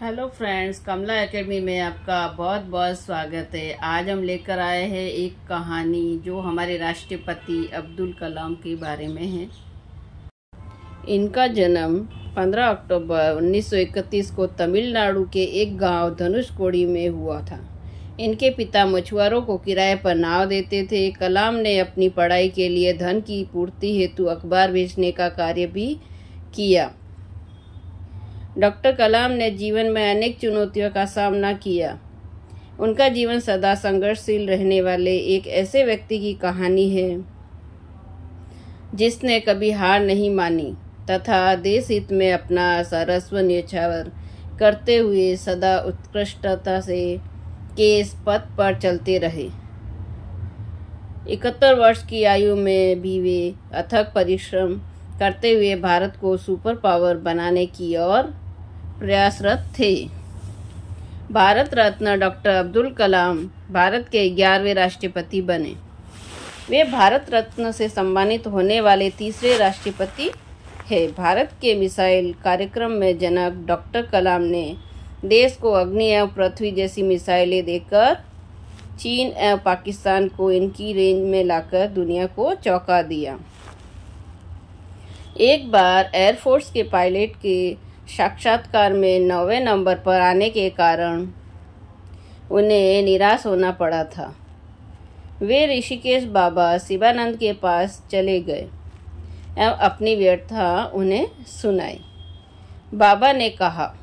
Hello friends कमला academy में आपका बहुत बहुत स्वागत है। आज हम लेकर आए हैं एक कहानी जो हमारे राष्ट्रपति अब्दुल कलाम के बारे में है। इनका जन्म 15 अक्टूबर 1931 को तमिलनाडु के एक गाँव धनुषकोडी में हुआ था। इनके पिता मछुआरों को किराए पर नाव देते थे। कलाम ने अपनी पढ़ाई के लिए धन की पूर्ति हेतु अखबार बेचने का कार्य भी किया। डॉक्टर कलाम ने जीवन में अनेक चुनौतियों का सामना किया। उनका जीवन सदा संघर्षशील रहने वाले एक ऐसे व्यक्ति की कहानी है, जिसने कभी हार नहीं मानी, तथा देश हित में अपना सरस्व न्यौछावर करते हुए सदा उत्कृष्टता से के इस पथ पर चलते रहे। इकहत्तर वर्ष की आयु में भी वे अथक परिश्रम करते हुए भारत को सुपर पावर बनाने की ओर प्रयासरत थे। भारत रत्न डॉक्टर अब्दुल कलाम भारत के ग्यारहवें राष्ट्रपति बने। वे भारत रत्न से सम्मानित होने वाले तीसरे राष्ट्रपति है भारत के मिसाइल कार्यक्रम में जनक डॉक्टर कलाम ने देश को अग्नि एवं पृथ्वी जैसी मिसाइलें देकर चीन एवं पाकिस्तान को इनकी रेंज में लाकर दुनिया को चौंका दिया। एक बार एयरफोर्स के पायलट के साक्षात्कार में नौवे नंबर पर आने के कारण उन्हें निराश होना पड़ा था। वे ऋषिकेश बाबा शिवानंद के पास चले गए एवं अपनी व्यर्था उन्हें सुनाई। बाबा ने कहा,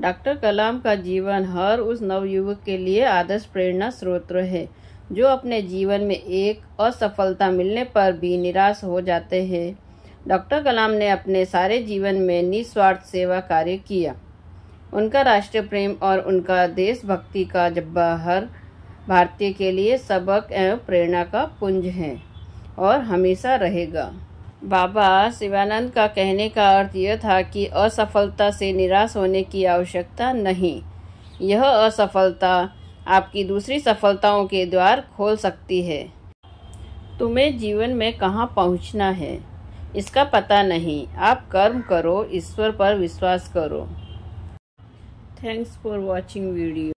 डॉक्टर कलाम का जीवन हर उस नवयुवक के लिए आदर्श प्रेरणा स्रोत है जो अपने जीवन में एक असफलता मिलने पर भी निराश हो जाते हैं। डॉक्टर कलाम ने अपने सारे जीवन में निस्वार्थ सेवा कार्य किया। उनका राष्ट्रीय प्रेम और उनका देशभक्ति का जब्बा हर भारतीय के लिए सबक एवं प्रेरणा का पुंज है और हमेशा रहेगा। बाबा शिवानंद का कहने का अर्थ यह था कि असफलता से निराश होने की आवश्यकता नहीं। यह असफलता आपकी दूसरी सफलताओं के द्वार खोल सकती है। तुम्हें जीवन में कहाँ पहुँचना है? इसका पता नहीं। आप कर्म करो ईश्वर पर विश्वास करो। Thanks for watching video